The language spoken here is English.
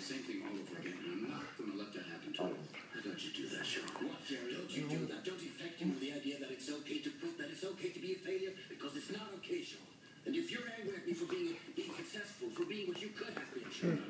the same thing all over again, and I'm not gonna let that happen to you. How don't you do that, Sean? What, Jerry? Don't you do that. Don't infect him with the idea that it's okay to put, that it's okay to be a failure, because it's not okay, Sean. And if you're angry at me for being being successful, for being what you could have been, Sean,